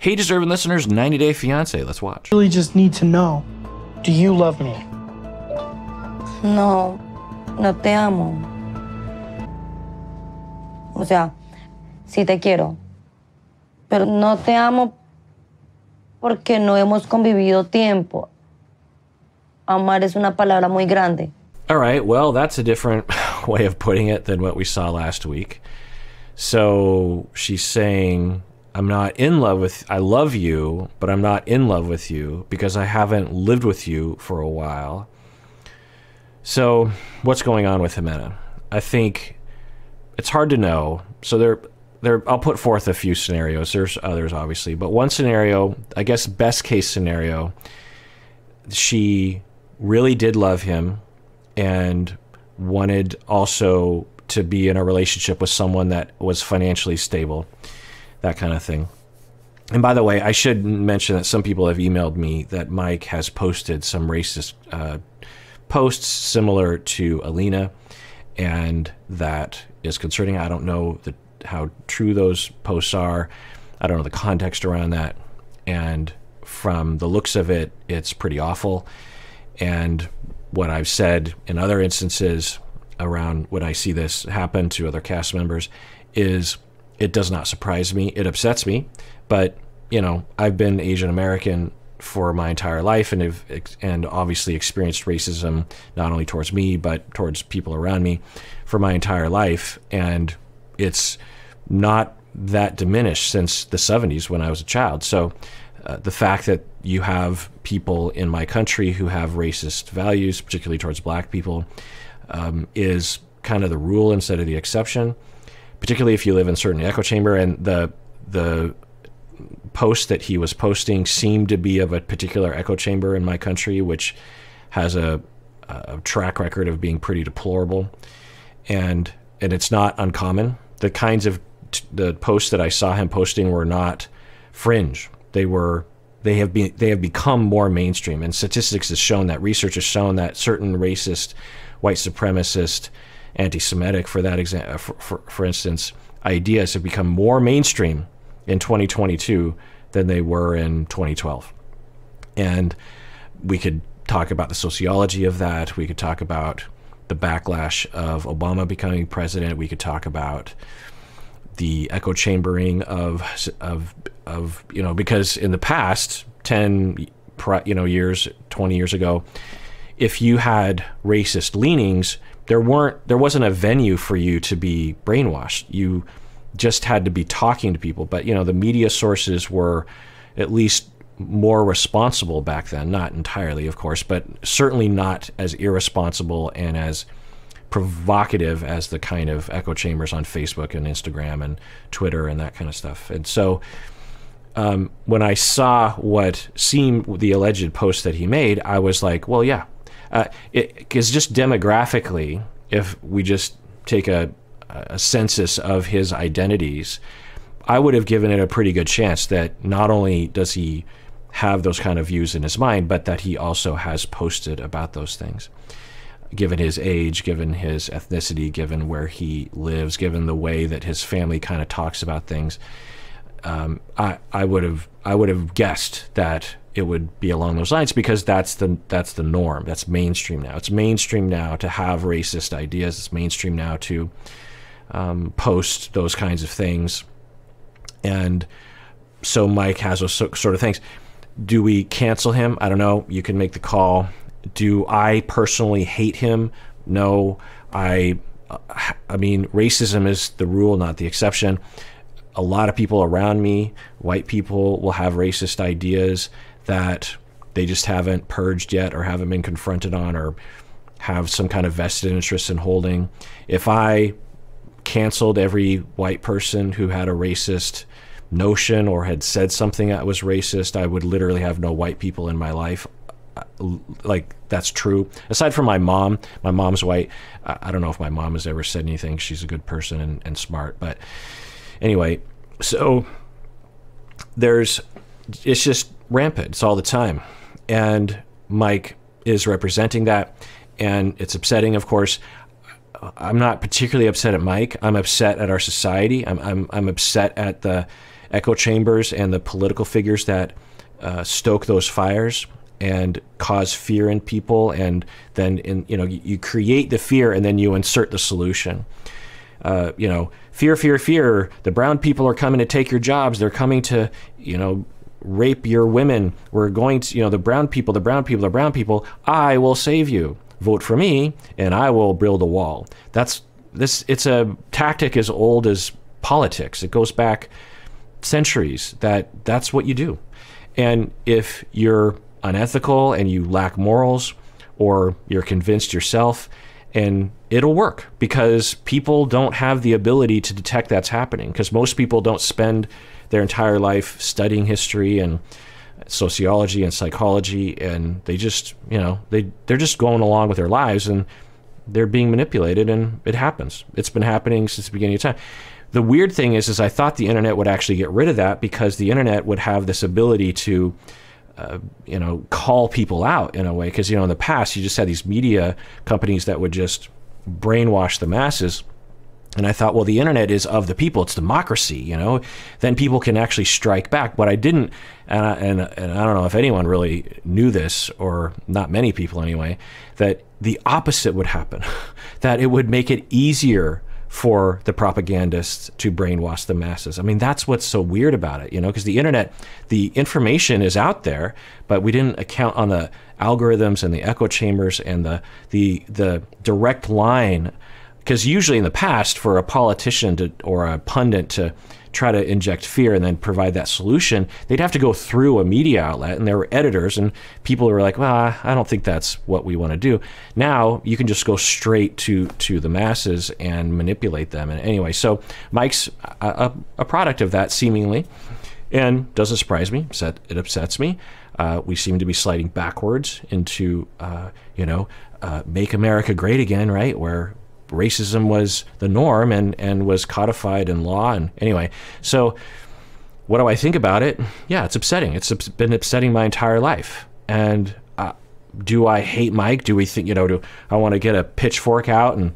Hey, deserving listeners, 90 Day Fiance. Let's watch. really just need to know do you love me? No, no te amo. O sea, sí te quiero. Pero no te amo porque no hemos convivido tiempo. Amar es una palabra muy grande. All right, well, that's a different way of putting it than what we saw last week. So she's saying, I'm not in love with, I love you, but I'm not in love with you because I haven't lived with you for a while. So what's going on with Ximena? I think it's hard to know. So there, there, I'll put forth a few scenarios. There's others, obviously, but one scenario, I guess, best case scenario, she really did love him and wanted also to be in a relationship with someone that was financially stable, that kind of thing. And by the way, I should mention that some people have emailed me that Mike has posted some racist uh, posts similar to Alina, and that is concerning. I don't know the, how true those posts are. I don't know the context around that. And from the looks of it, it's pretty awful. And what I've said in other instances around when I see this happen to other cast members is it does not surprise me. It upsets me, but you know, I've been Asian American for my entire life and have and obviously experienced racism not only towards me but towards people around me for my entire life and it's not that diminished since the 70s when I was a child. So uh, the fact that you have people in my country who have racist values, particularly towards black people, um, is kind of the rule instead of the exception. Particularly if you live in certain echo chamber, and the the post that he was posting seemed to be of a particular echo chamber in my country, which has a, a track record of being pretty deplorable, and and it's not uncommon. The kinds of the posts that I saw him posting were not fringe. They were they have been they have become more mainstream and statistics has shown that research has shown that certain racist white supremacist anti-semitic for that example uh, for, for, for instance ideas have become more mainstream in 2022 than they were in 2012 and we could talk about the sociology of that. We could talk about the backlash of obama becoming president. We could talk about the echo chambering of of of you know because in the past 10 you know years 20 years ago if you had racist leanings there weren't there wasn't a venue for you to be brainwashed. You just had to be talking to people. But you know the media sources were at least more responsible back then. Not entirely of course but certainly not as irresponsible and as provocative as the kind of echo chambers on Facebook and Instagram and Twitter and that kind of stuff. And so um, when I saw what seemed the alleged post that he made, I was like, well, yeah, because uh, just demographically, if we just take a, a census of his identities, I would have given it a pretty good chance that not only does he have those kind of views in his mind, but that he also has posted about those things. Given his age, given his ethnicity, given where he lives, given the way that his family kind of talks about things, um, I I would have I would have guessed that it would be along those lines because that's the that's the norm. That's mainstream now. It's mainstream now to have racist ideas. It's mainstream now to um, post those kinds of things, and so Mike has those sort of things. Do we cancel him? I don't know. You can make the call do I personally hate him? No. I I mean, racism is the rule, not the exception. A lot of people around me, white people, will have racist ideas that they just haven't purged yet or haven't been confronted on or have some kind of vested interest in holding. If I canceled every white person who had a racist notion or had said something that was racist, I would literally have no white people in my life uh, like that's true. Aside from my mom, my mom's white. I don't know if my mom has ever said anything. She's a good person and, and smart. But anyway, so there's it's just rampant. It's all the time, and Mike is representing that, and it's upsetting, of course. I'm not particularly upset at Mike. I'm upset at our society. I'm I'm I'm upset at the echo chambers and the political figures that uh, stoke those fires and cause fear in people and then in you know you, create the fear and then you insert the solution uh, you know fear fear fear the brown people are coming to take your jobs they're coming to you know rape your women. We're going to you know the brown people the brown people the brown people i will save you. Vote for me and i will build a wall. That's this it's a tactic as old as politics. It goes back centuries that that's what you do. And if you're unethical and you lack morals or you're convinced yourself and it'll work because people don't have the ability to detect that's happening because most people don't spend their entire life studying history and sociology and psychology and they just you know they they're just going along with their lives and they're being manipulated and it happens it's been happening since the beginning of time the weird thing is is i thought the internet would actually get rid of that because the internet would have this ability to uh, you know, call people out in a way. Because, you know, in the past, you just had these media companies that would just brainwash the masses. And I thought, well, the internet is of the people. It's democracy, you know. Then people can actually strike back. But I didn't, and I, and, and I don't know if anyone really knew this, or not many people anyway, that the opposite would happen. that it would make it easier for the propagandists to brainwash the masses. I mean, that's what's so weird about it, you know, because the internet, the information is out there, but we didn't account on the algorithms and the echo chambers and the the the direct line. Because usually in the past, for a politician to, or a pundit to try to inject fear and then provide that solution, they'd have to go through a media outlet, and there were editors and people who were like, "Well, I don't think that's what we want to do." Now you can just go straight to to the masses and manipulate them. And anyway, so Mike's a, a product of that seemingly, and doesn't surprise me. It upsets me. Uh, we seem to be sliding backwards into, uh, you know, uh, make America great again, right? Where racism was the norm and, and was codified in law. And anyway, so what do I think about it? Yeah, it's upsetting. It's been upsetting my entire life. And uh, do I hate Mike? Do we think, you know, do I want to get a pitchfork out and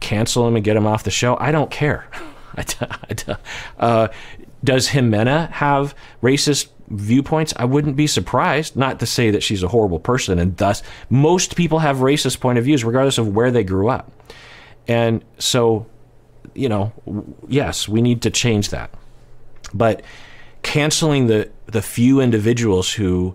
cancel him and get him off the show? I don't care. uh, does Ximena have racist viewpoints? I wouldn't be surprised. Not to say that she's a horrible person, and thus most people have racist point of views, regardless of where they grew up. And so, you know, yes, we need to change that. But canceling the, the few individuals who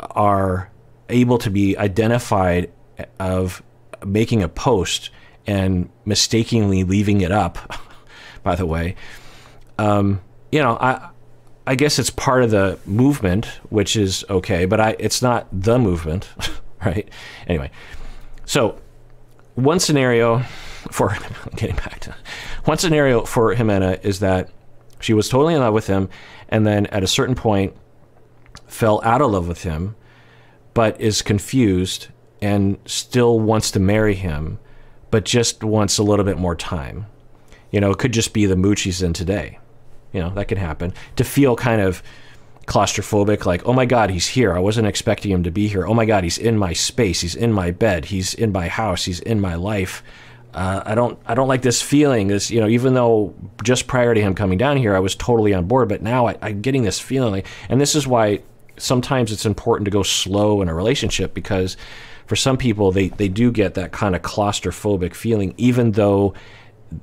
are able to be identified of making a post and mistakenly leaving it up, by the way, um, you know, I, I guess it's part of the movement, which is okay, but I, it's not the movement, right? Anyway, so one scenario for getting back to one scenario for Ximena is that she was totally in love with him, and then at a certain point fell out of love with him, but is confused and still wants to marry him, but just wants a little bit more time. You know, it could just be the mood she's in today. You know, that could happen. To feel kind of claustrophobic, like, oh my God, he's here. I wasn't expecting him to be here. Oh my God, he's in my space. He's in my bed. He's in my house. He's in my life uh, I don't I don't like this feeling. This you know even though just prior to him coming down here I was totally on board, but now I, I'm getting this feeling, and this is why sometimes it's important to go slow in a relationship because for some people they they do get that kind of claustrophobic feeling even though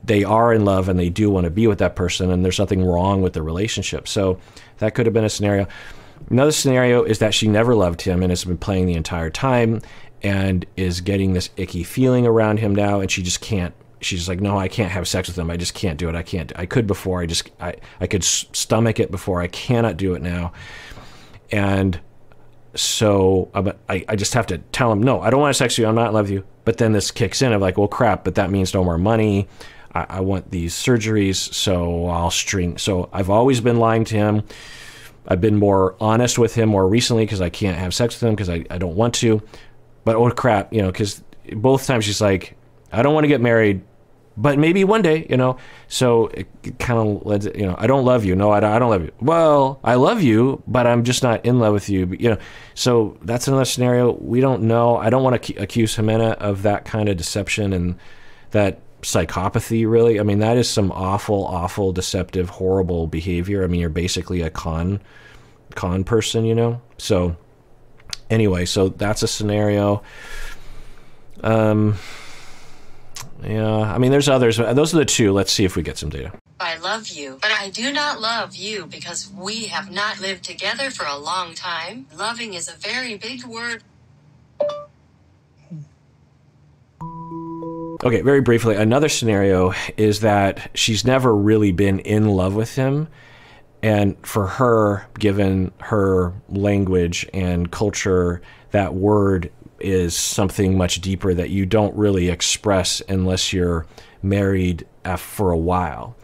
they are in love and they do want to be with that person and there's nothing wrong with the relationship. So that could have been a scenario. Another scenario is that she never loved him and has been playing the entire time and is getting this icky feeling around him now and she just can't she's like no i can't have sex with him. I just can't do it. I can't i could before. I just i, I could stomach it before. I cannot do it now. And so I, I just have to tell him no i don't want to sex with you. I'm not in love with you. But then this kicks in of like well crap but that means no more money. I, I want these surgeries so i'll string so i've always been lying to him. I've been more honest with him more recently because i can't have sex with him because I, I don't want to but oh crap, you know, because both times she's like, I don't want to get married, but maybe one day, you know. So it, kind of led, you know, I don't love you. No, I don't, I don't love you. Well, I love you, but I'm just not in love with you. But, you know, so that's another scenario. We don't know. I don't want to accuse Ximena of that kind of deception and that psychopathy, really. I mean, that is some awful, awful, deceptive, horrible behavior. I mean, you're basically a con con person, you know. So anyway, so that's a scenario. Um, yeah, I mean, there's others. Those are the two. Let's see if we get some data. I love you, but I do not love you because we have not lived together for a long time. Loving is a very big word. Okay, very briefly, another scenario is that she's never really been in love with him. And for her, given her language and culture, that word is something much deeper that you don't really express unless you're married uh, for a while.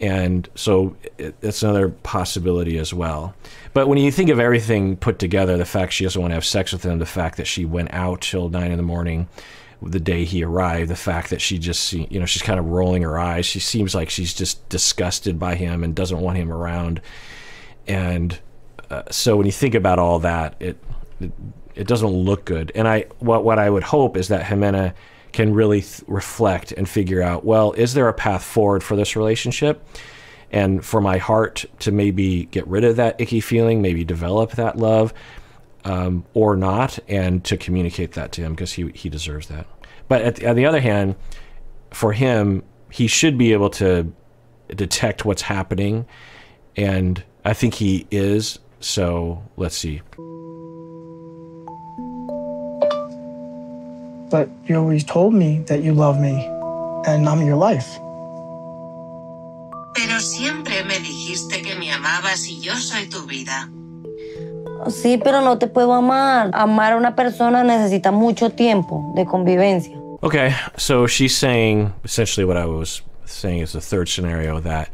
And so it's another possibility as well. But when you think of everything put together, the fact she doesn't want to have sex with him, the fact that she went out till nine in the morning, the day he arrived, the fact that she just, you know, she's kind of rolling her eyes. She seems like she's just disgusted by him and doesn't want him around. And uh, so when you think about all that, it, it, it doesn't look good. And I what what I would hope is that Ximena can really reflect and figure out, well, is there a path forward for this relationship? And for my heart to maybe get rid of that icky feeling, maybe develop that love um, or not, and to communicate that to him because he he deserves that. But at the, on the other hand, for him, he should be able to detect what's happening, and I think he is. So let's see. But you always told me that you love me, and I'm your life. Pero siempre me dijiste que me amabas y yo soy tu vida. Sí, pero no te puedo amar. Amar a una persona necesita mucho tiempo de convivencia. Okay, so she's saying essentially what I was saying is the third scenario that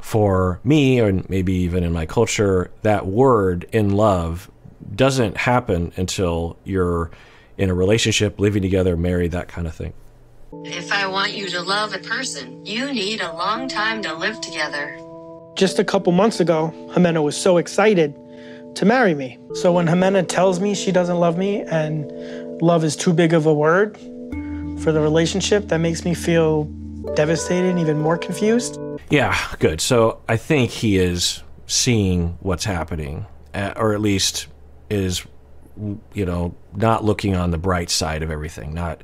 for me, or maybe even in my culture, that word in love doesn't happen until you're in a relationship, living together, married, that kind of thing. If I want you to love a person, you need a long time to live together. Just a couple months ago, Ximena was so excited to marry me. So when Ximena tells me she doesn't love me and love is too big of a word for the relationship, that makes me feel devastated and even more confused. Yeah, good. So I think he is seeing what's happening, uh, or at least is, you know, not looking on the bright side of everything, not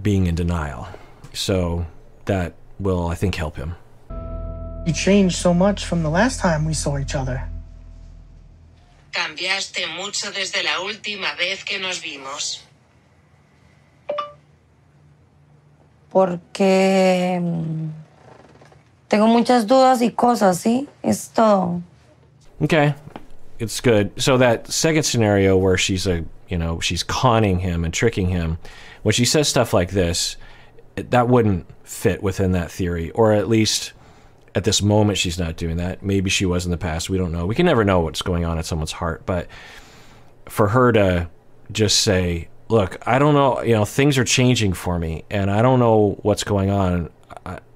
being in denial. So that will, I think, help him. You changed so much from the last time we saw each other. Cambiaste mucho desde la última vez que nos vimos. Porque mm, tengo muchas dudas y cosas, ¿sí? Es todo. Okay, it's good. So that second scenario where she's a, you know, she's conning him and tricking him, when she says stuff like this, that wouldn't fit within that theory, or at least at this moment she's not doing that. Maybe she was in the past. We don't know. We can never know what's going on in someone's heart, but for her to just say, "Look, I don't know, you know, things are changing for me and I don't know what's going on."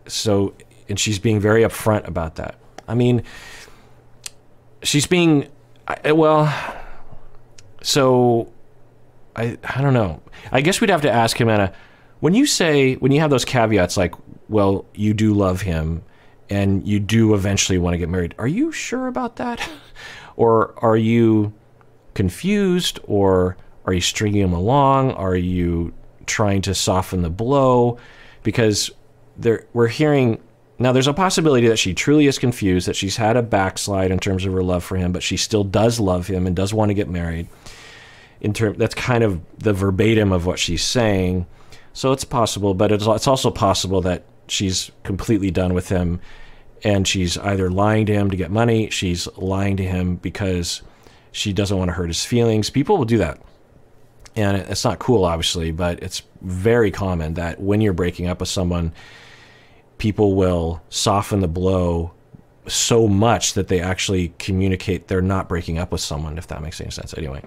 So and she's being very upfront about that. I mean, she's being well, so I I don't know. I guess we'd have to ask him, Anna, when you say when you have those caveats like, well, you do love him and you do eventually want to get married. Are you sure about that? or are you confused or are you stringing him along? Are you trying to soften the blow? Because there we're hearing now there's a possibility that she truly is confused, that she's had a backslide in terms of her love for him, but she still does love him and does want to get married. In term that's kind of the verbatim of what she's saying. So it's possible, but it's it's also possible that she's completely done with him and she's either lying to him to get money, she's lying to him because she doesn't want to hurt his feelings. People will do that. And it's not cool, obviously, but it's very common that when you're breaking up with someone, people will soften the blow so much that they actually communicate they're not breaking up with someone, if that makes any sense. Anyway,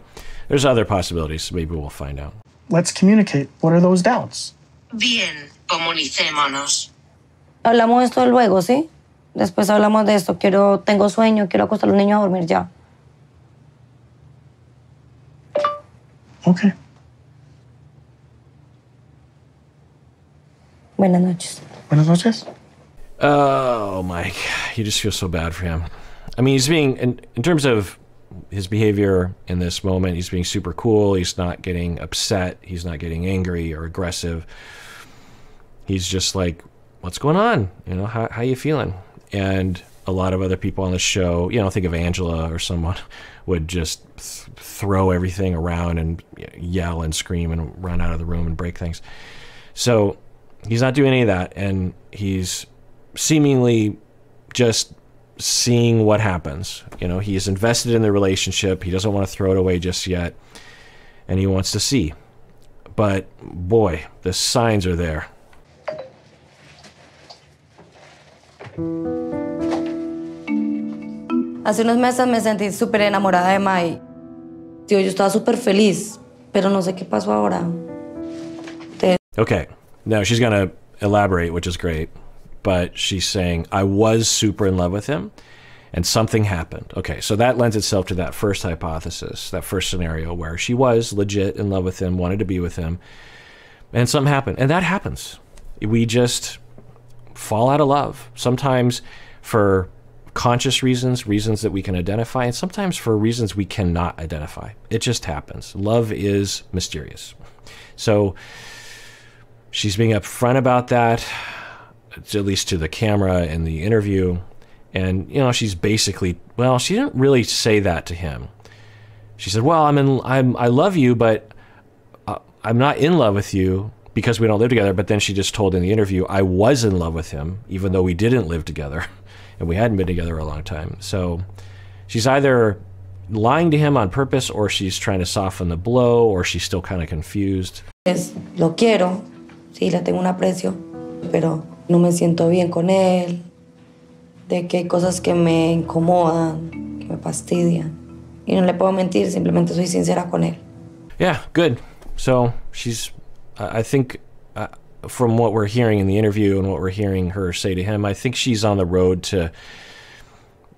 there's other possibilities. Maybe we'll find out. Let's communicate. What are those doubts? Bien, comunicémonos. Hablamos de esto luego, ¿sí? Después hablamos de esto. Quiero, tengo sueño, quiero acostar a los niños a dormir ya. Okay. Buenas noches. Buenas noches. Oh, Mike, you just feel so bad for him. I mean, he's being, in, in terms of his behavior in this moment, he's being super cool. He's not getting upset. He's not getting angry or aggressive. He's just like, what's going on? You know, how, how you feeling? And a lot of other people on the show, you know, think of Angela or someone, would just th- throw everything around and yell and scream and run out of the room and break things. So he's not doing any of that. And he's seemingly just seeing what happens. You know, he's invested in the relationship. He doesn't want to throw it away just yet. And he wants to see. But boy, the signs are there. Hace unos meses me sentí súper enamorada de Mai. Tío, yo estaba súper feliz, pero no sé qué pasó ahora. Te- Okay. Now she's to elaborate, which is great. But she's saying, I was super in love with him and something happened. Okay. So that lends itself to that first hypothesis, that first scenario where she was legit in love with him, wanted to be with him, and something happened. And that happens. We just fall out of love. Sometimes for conscious reasons, reasons that we can identify, and sometimes for reasons we cannot identify. It just happens. Love is mysterious. So she's being upfront about that, at least to the camera in the interview. And, you know, she's basically, well, she didn't really say that to him. She said, well, I'm in, I'm, I love you, but uh, I'm not in love with you because we don't live together. But then she just told in the interview, I was in love with him, even though we didn't live together and we hadn't been together a long time. So she's either lying to him on purpose or she's trying to soften the blow or she's still kind of confused. Es, lo quiero, sí, le tengo un aprecio, pero no me siento bien con él, de que hay cosas que me incomodan, que me fastidian. Y no le puedo mentir, simplemente soy sincera con él. Yeah, good. So she's, I think, uh, from what we're hearing in the interview and what we're hearing her say to him, I think she's on the road to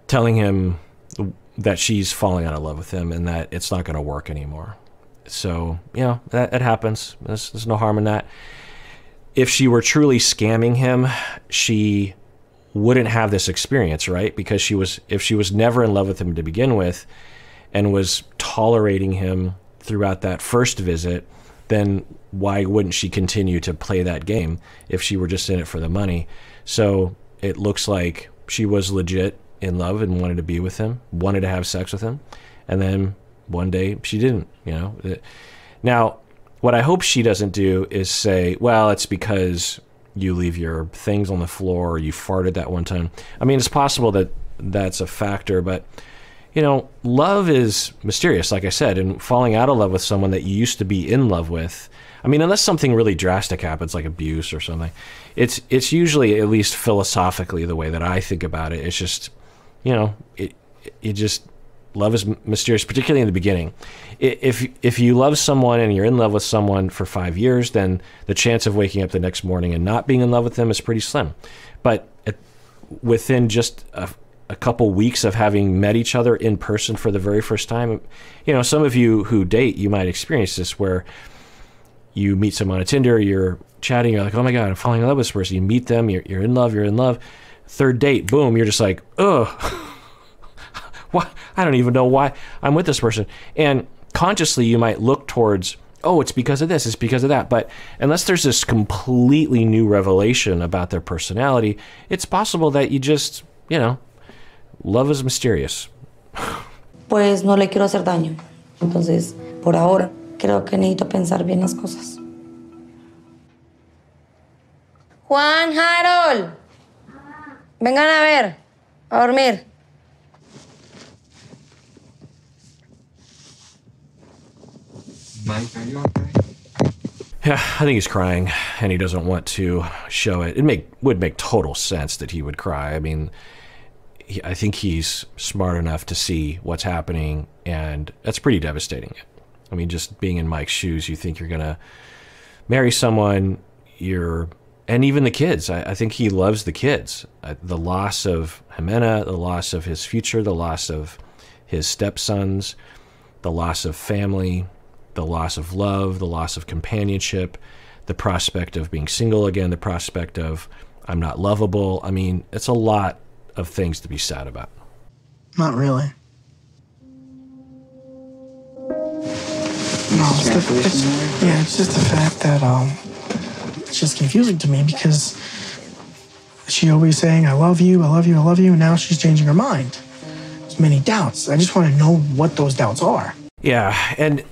telling him that she's falling out of love with him and that it's not going to work anymore. So, you know, that, that happens. There's, there's no harm in that. If she were truly scamming him, she wouldn't have this experience, right? Because she was, if she was never in love with him to begin with and was tolerating him throughout that first visit, then why wouldn't she continue to play that game if she were just in it for the money? So it looks like she was legit in love and wanted to be with him, wanted to have sex with him, and then one day she didn't, you know. Uh, now, what I hope she doesn't do is say, well, it's because you leave your things on the floor or you farted that one time. I mean, it's possible that that's a factor, but you know, love is mysterious, like I said, and falling out of love with someone that you used to be in love with. I mean, unless something really drastic happens, like abuse or something, it's it's usually at least philosophically the way that I think about it. It's just, you know, it it just love is mysterious, particularly in the beginning. If if you love someone and you're in love with someone for five years, then the chance of waking up the next morning and not being in love with them is pretty slim. But at, within just a a couple weeks of having met each other in person for the very first time. You know, some of you who date, you might experience this where you meet someone on Tinder, you're chatting, you're like, oh my God, I'm falling in love with this person. You meet them, you're, you're in love, you're in love. Third date, boom, you're just like, ugh, why? I don't even know why I'm with this person. And consciously, you might look towards, oh, it's because of this, it's because of that. But unless there's this completely new revelation about their personality, it's possible that you just, you know, Love is mysterious. Pues no le quiero hacer daño. Entonces, por ahora, creo que necesito pensar bien las cosas. Juan, Harold. Vengan a ver. A dormir. Mike, are you okay? Yeah, I think he's crying, and he doesn't want to show it. It make would make total sense that he would cry. I mean, he, I think he's smart enough to see what's happening, and that's pretty devastating. I mean, just being in Mike's shoes, you think you're gonna marry someone, you're, and even the kids. I, I think he loves the kids. Uh, the loss of Ximena, the loss of his future, the loss of his stepsons, the loss of family, the loss of love, the loss of companionship, the prospect of being single again, the prospect of I'm not lovable. I mean, it's a lot of things to be sad about. Not really. No, it's, the, it's yeah, it's just the fact that um, it's just confusing to me because she always saying I love you, I love you, I love you, and now she's changing her mind. There's many doubts. I just want to know what those doubts are. Yeah, and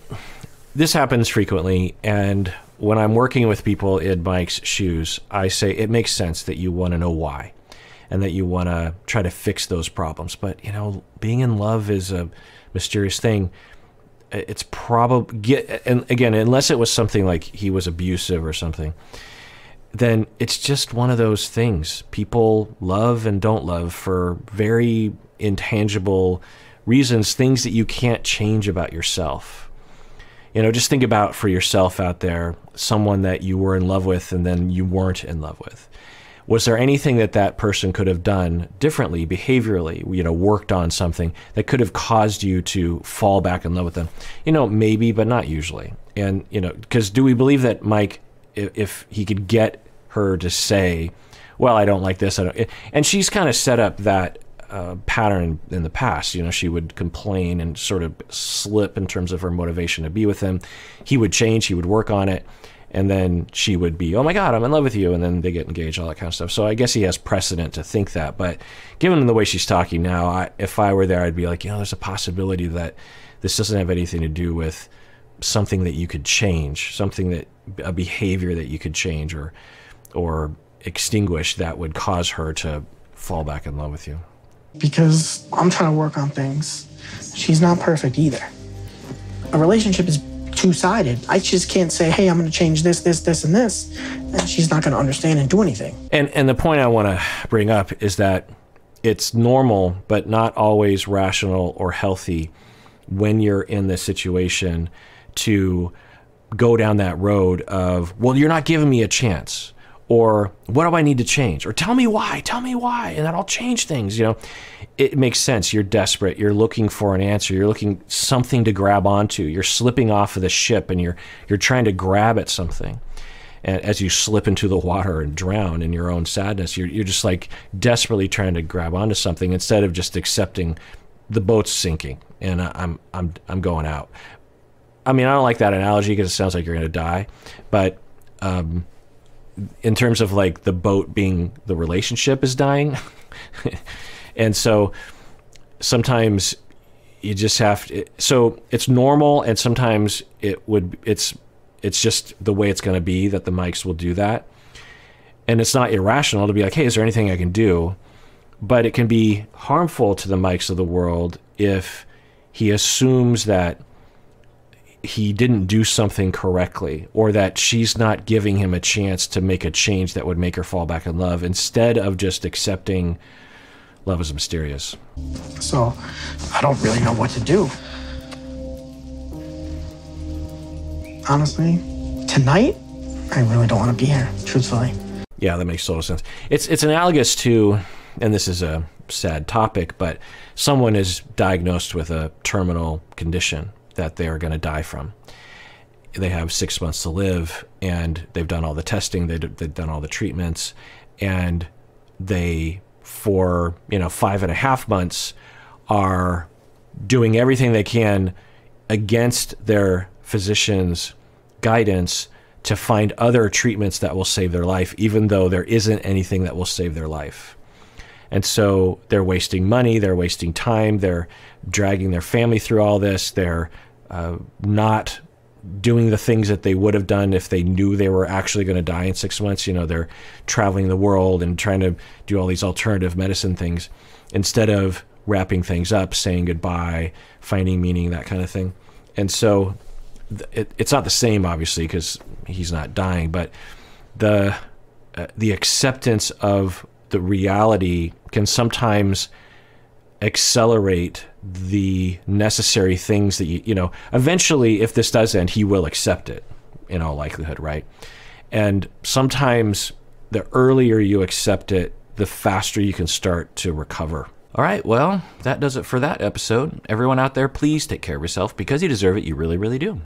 this happens frequently. And when I'm working with people in Mike's shoes, I say it makes sense that you want to know why and that you want to try to fix those problems. But, you know, being in love is a mysterious thing. It's probably, and again, unless it was something like he was abusive or something, then it's just one of those things. People love and don't love for very intangible reasons, things that you can't change about yourself. You know, just think about for yourself out there someone that you were in love with and then you weren't in love with. Was there anything that that person could have done differently, behaviorally, you know, worked on something that could have caused you to fall back in love with them? You know, maybe, but not usually. And, you know, because do we believe that Mike, if, if he could get her to say, well, I don't like this, I don't, and she's kind of set up that uh, pattern in the past. You know, she would complain and sort of slip in terms of her motivation to be with him. He would change, he would work on it, and then she would be, "Oh my God, I'm in love with you," and then they get engaged, all that kind of stuff. So I guess he has precedent to think that. But given the way she's talking now, I, if I were there, I'd be like, you know, there's a possibility that this doesn't have anything to do with something that you could change, something that a behavior that you could change or or extinguish that would cause her to fall back in love with you because I'm trying to work on things. She's not perfect either. A relationship is two sided. I just can't say, hey, I'm going to change this, this, this, and this. And she's not going to understand and do anything. And, and the point I want to bring up is that it's normal, but not always rational or healthy when you're in this situation to go down that road of, well, you're not giving me a chance or what do I need to change? Or tell me why, tell me why, and then I'll change things. You know, it makes sense. You're desperate. You're looking for an answer. You're looking something to grab onto. You're slipping off of the ship, and you're you're trying to grab at something. And as you slip into the water and drown in your own sadness, you're you're just like desperately trying to grab onto something instead of just accepting the boat's sinking and I'm I'm I'm going out. I mean, I don't like that analogy because it sounds like you're going to die, but um, in terms of like the boat being the relationship is dying. and so sometimes you just have to, so it's normal and sometimes it would it's it's just the way it's going to be that the mics will do that and it's not irrational to be like hey is there anything i can do but it can be harmful to the mics of the world if he assumes that he didn't do something correctly or that she's not giving him a chance to make a change that would make her fall back in love instead of just accepting love is mysterious. So I don't really know what to do. Honestly, tonight, I really don't want to be here, truthfully. Yeah, that makes total sense. It's it's analogous to, and this is a sad topic, but someone is diagnosed with a terminal condition that they are going to die from. They have six months to live, and they've done all the testing, they've, done all the treatments, and they, for you know five and a half months, are doing everything they can against their physician's guidance to find other treatments that will save their life, even though there isn't anything that will save their life. And so they're wasting money, they're wasting time, they're dragging their family through all this, they're uh, not doing the things that they would have done if they knew they were actually going to die in six months. You know, they're traveling the world and trying to do all these alternative medicine things instead of wrapping things up, saying goodbye, finding meaning, that kind of thing. And so it, it's not the same, obviously, because he's not dying, but the uh, the acceptance of the reality can sometimes accelerate the necessary things that you you know eventually if this does end he will accept it in all likelihood right? And sometimes the earlier you accept it the faster you can start to recover. All right well that does it for that episode. Everyone out there please take care of yourself because you deserve it. You really really do